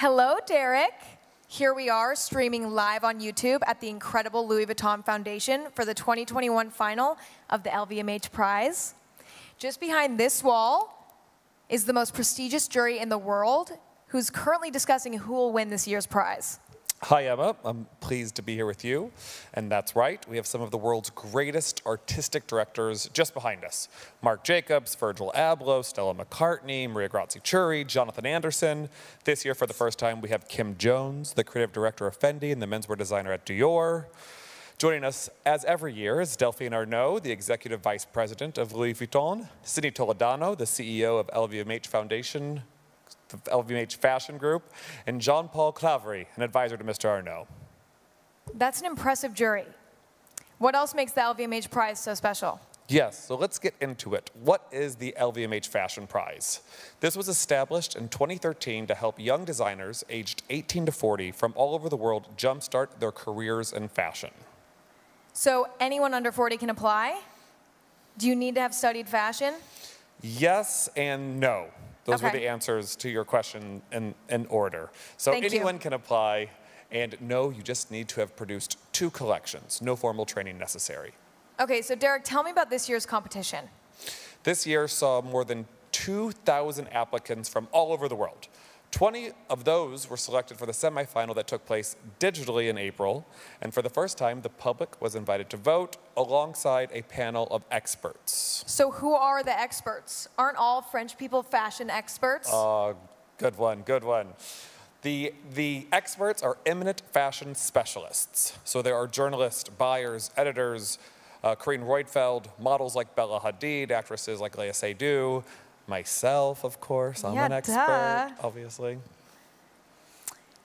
Hello, Derek. Here we are streaming live on YouTube at the incredible Louis Vuitton Foundation for the 2021 final of the LVMH Prize. Just behind this wall is the most prestigious jury in the world who's currently discussing who will win this year's prize. Hi, Emma. I'm pleased to be here with you. And that's right, we have some of the world's greatest artistic directors just behind us. Marc Jacobs, Virgil Abloh, Stella McCartney, Maria Grazia Chiuri, Jonathan Anderson. This year, for the first time, we have Kim Jones, the creative director of Fendi and the menswear designer at Dior. Joining us, as every year, is Delphine Arnault, the executive vice president of Louis Vuitton, Sidney Toledano, the CEO of LVMH Foundation, the LVMH Fashion Group, and Jean-Paul Claverie, an advisor to Mr. Arnault. That's an impressive jury. What else makes the LVMH prize so special? Yes, so let's get into it. What is the LVMH Fashion Prize? This was established in 2013 to help young designers aged 18 to 40 from all over the world jumpstart their careers in fashion. So anyone under 40 can apply? Do you need to have studied fashion? Yes and no. Those Okay. were the answers to your question in, in order. So Thank you. anyone can apply, and no, you just need to have produced two collections. No formal training necessary. Okay, so Derek, tell me about this year's competition. This year saw more than 2,000 applicants from all over the world. 20 of those were selected for the semifinal that took place digitally in April. And for the first time, the public was invited to vote alongside a panel of experts. So who are the experts? Aren't all French people fashion experts? Uh, good one, good one. The, the experts are eminent fashion specialists. So there are journalists, buyers, editors, uh, Carine Roitfeld, models like Bella Hadid, actresses like Lea Seydoux, myself, of course. I'm an expert, duh. obviously.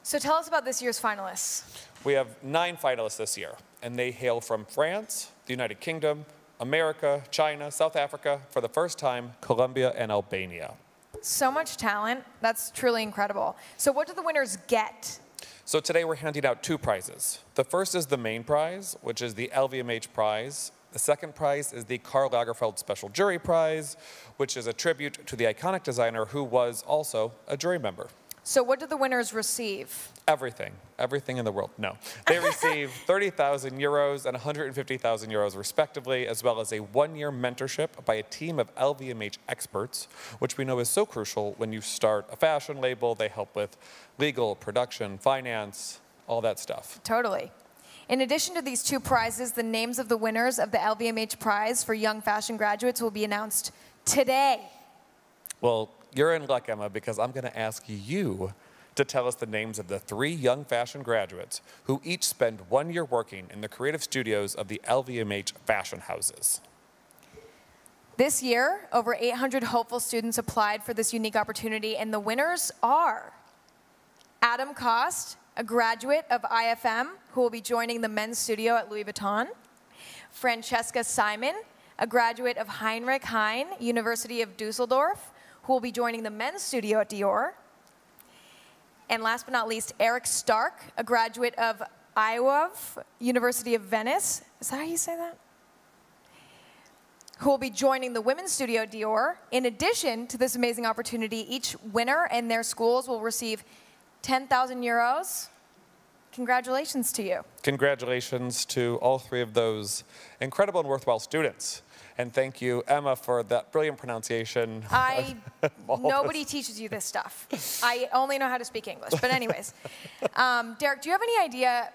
so tell us about this year's finalists. We have nine finalists this year, and they hail from France, the United Kingdom, America, China, South Africa, for the first time, Colombia, and Albania. So much talent. That's truly incredible. So what do the winners get? So today we're handing out two prizes. The first is the main prize, which is the LVMH prize. The second prize is the Karl Lagerfeld Special Jury Prize, which is a tribute to the iconic designer who was also a jury member. So what do the winners receive? Everything, everything in the world. No. They receive 30,000 euros and 150,000 euros respectively, as well as a one-year mentorship by a team of LVMH experts, which we know is so crucial when you start a fashion label. They help with legal, production, finance, all that stuff. Totally. In addition to these two prizes, the names of the winners of the LVMH prize for young fashion graduates will be announced today. Well, you're in luck, Emma, because I'm going to ask you to tell us the names of the three young fashion graduates who each spend one year working in the creative studios of the LVMH fashion houses. This year, over 800 hopeful students applied for this unique opportunity, and the winners are Adam Cost, a graduate of IFM, who will be joining the men's studio at Louis Vuitton, Francesca Simon, a graduate of Heinrich Heine, University of Dusseldorf, who will be joining the men's studio at Dior, and last but not least, Eric Stark, a graduate of IUAV, University of Venice. Is that how you say that? who will be joining the women's studio Dior. In addition to this amazing opportunity, each winner and their schools will receive 10,000 euros. Congratulations to you. Congratulations to all three of those incredible and worthwhile students. And thank you, Emma, for that brilliant pronunciation. I nobody teaches you this stuff. I only know how to speak English. But anyways, um, Derek, do you have any idea?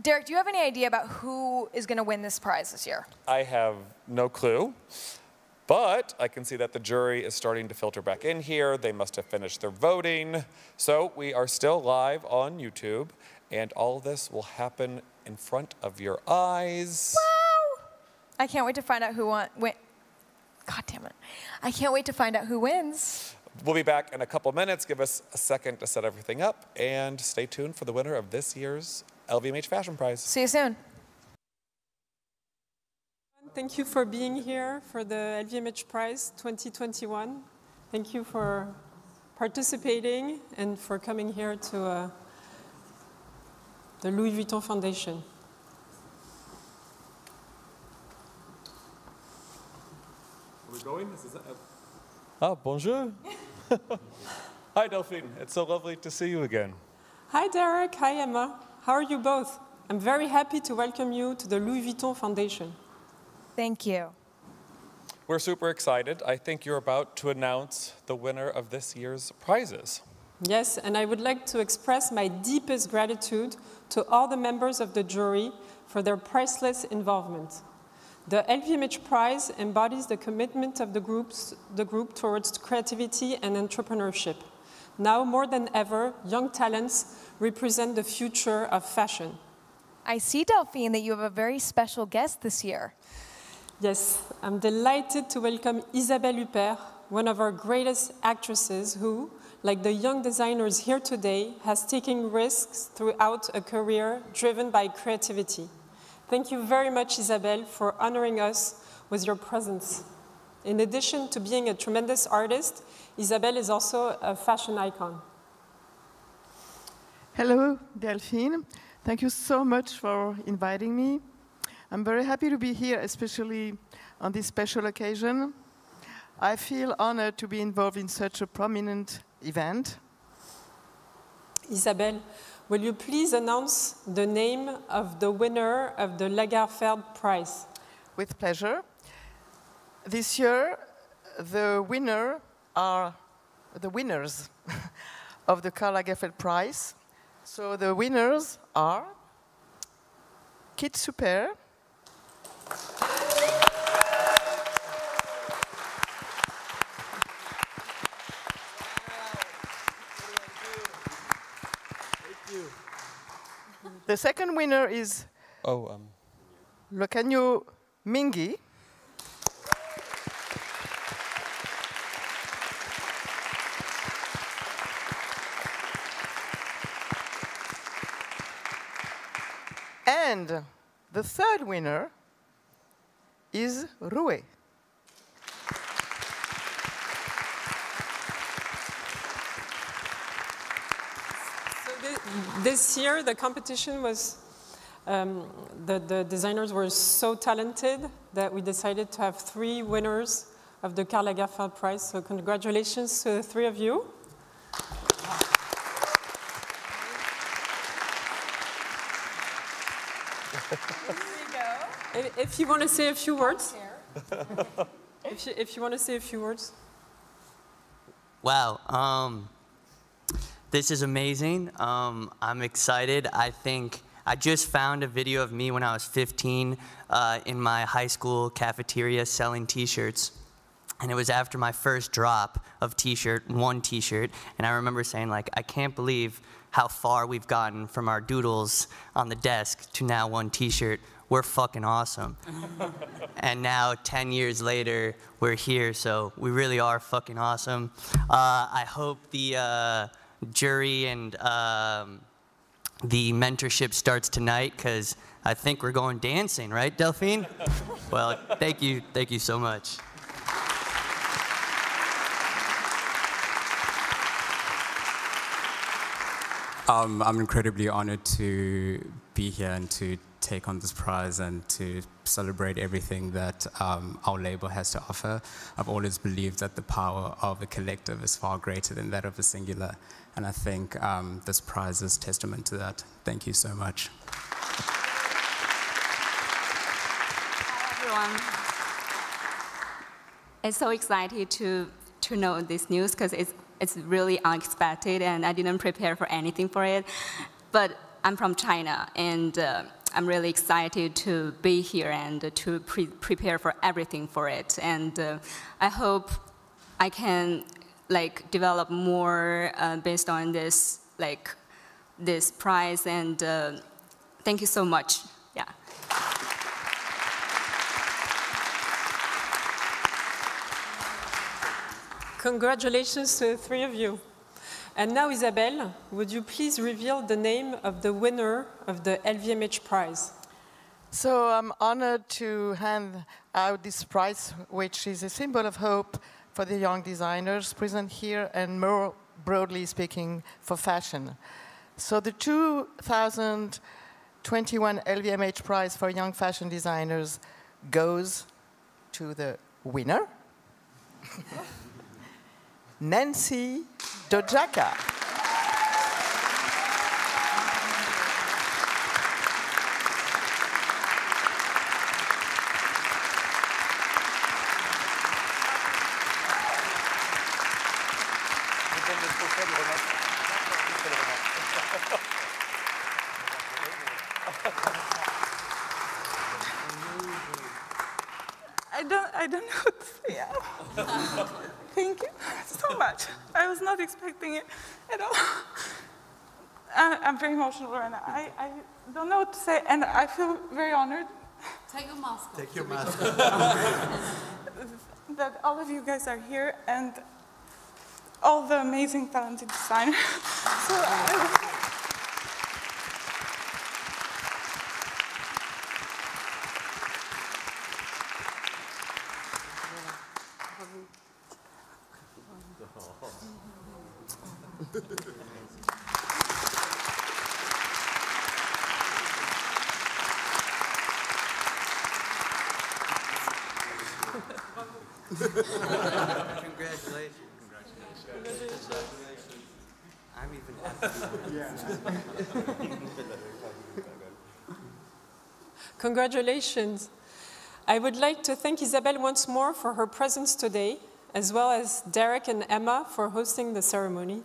Derek, do you have any idea about who is going to win this prize this year? I have no clue, but I can see that the jury is starting to filter back in here. They must have finished their voting. So we are still live on YouTube, and all this will happen in front of your eyes. Wow! I can't wait to find out who won. Win. God damn it! I can't wait to find out who wins. We'll be back in a couple minutes. Give us a second to set everything up, and stay tuned for the winner of this year's LVMH Fashion Prize. See you soon. Thank you for being here for the LVMH Prize 2021. Thank you for participating and for coming here to uh, the Louis Vuitton Foundation. Are we going? This is Ah, bonjour. Hi, Delphine. It's so lovely to see you again. Hi, Derek. Hi, Emma. How are you both? I'm very happy to welcome you to the Louis Vuitton Foundation. Thank you. We're super excited. I think you're about to announce the winner of this year's prizes. Yes, and I would like to express my deepest gratitude to all the members of the jury for their priceless involvement. The LVMH Prize embodies the commitment of the, groups, the group towards creativity and entrepreneurship. Now more than ever, young talents represent the future of fashion. I see, Delphine, that you have a very special guest this year. Yes, I'm delighted to welcome Isabelle Huppert, one of our greatest actresses who, like the young designers here today, has taken risks throughout a career driven by creativity. Thank you very much, Isabelle, for honoring us with your presence. In addition to being a tremendous artist, Isabelle is also a fashion icon. Hello, Delphine. Thank you so much for inviting me. I'm very happy to be here, especially on this special occasion. I feel honored to be involved in such a prominent event. Isabelle, will you please announce the name of the winner of the Lagerfeld Prize? With pleasure. This year, the winner are the winners of the Karl Lagerfeld Prize. So the winners are KidSuper, The second winner is Oh, um, Mdingi. And the third winner is Rui. So thi- this year, the competition was, um, the, the designers were so talented that we decided to have three winners of the Karl Lagerfeld Prize. So congratulations to the three of you. If- If you want to say a few words. If you, if you want to say a few words. Wow. Um, this is amazing. Um, I'm excited. I think I just found a video of me when I was 15 uh, in my high school cafeteria selling T-shirts. And it was after my first drop of T-shirt, one T-shirt, and I remember saying like, I can't believe how far we've gotten from our doodles on the desk to now one T-shirt. We're fucking awesome. and now 10 years later, we're here, so we really are fucking awesome. Uh, I hope the uh, jury and um, the mentorship starts tonight, because I think we're going dancing, right, Delphine? well, thank you, thank you so much. Um, I'm incredibly honored to be here and to take on this prize and to celebrate everything that um, our label has to offer. I've always believed that the power of a collective is far greater than that of a singular, and I think um, this prize is testament to that. Thank you so much. Hi, everyone. It's so excited to, to know this news because it's, it's really unexpected and I didn't prepare for anything for it. But I'm from China and uh, I'm really excited to be here and to pre prepare for everything for it. And uh, I hope I can like develop more uh, based on this like this prize and uh, thank you so much. Congratulations to the three of you. And now, Isabelle, would you please reveal the name of the winner of the LVMH prize? So I'm honored to hand out this prize, which is a symbol of hope for the young designers present here and more broadly speaking for fashion. So the 2021 LVMH prize for young fashion designers goes to the winner, Nensi Dojaka. I don't, I don't know what to say. Thank you so much. I was not expecting it at all. I, I'm very emotional right now. I, I don't know what to say, and I feel very honored Take your mask off. Take your mask that all of you guys are here and all the amazing talented designers. so I, Congratulations. Congratulations. I would like to thank Isabelle once more for her presence today, as well as Derek and Emma for hosting the ceremony.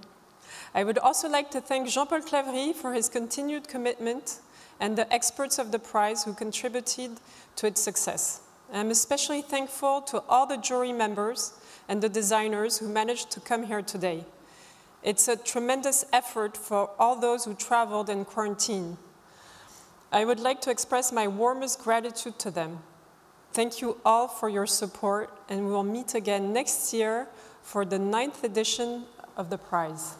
I would also like to thank Jean-Paul Claverie for his continued commitment and the experts of the prize who contributed to its success. I'm especially thankful to all the jury members and the designers who managed to come here today. It's a tremendous effort for all those who traveled in quarantine. I would like to express my warmest gratitude to them. Thank you all for your support, and we will meet again next year for the ninth edition of the prize.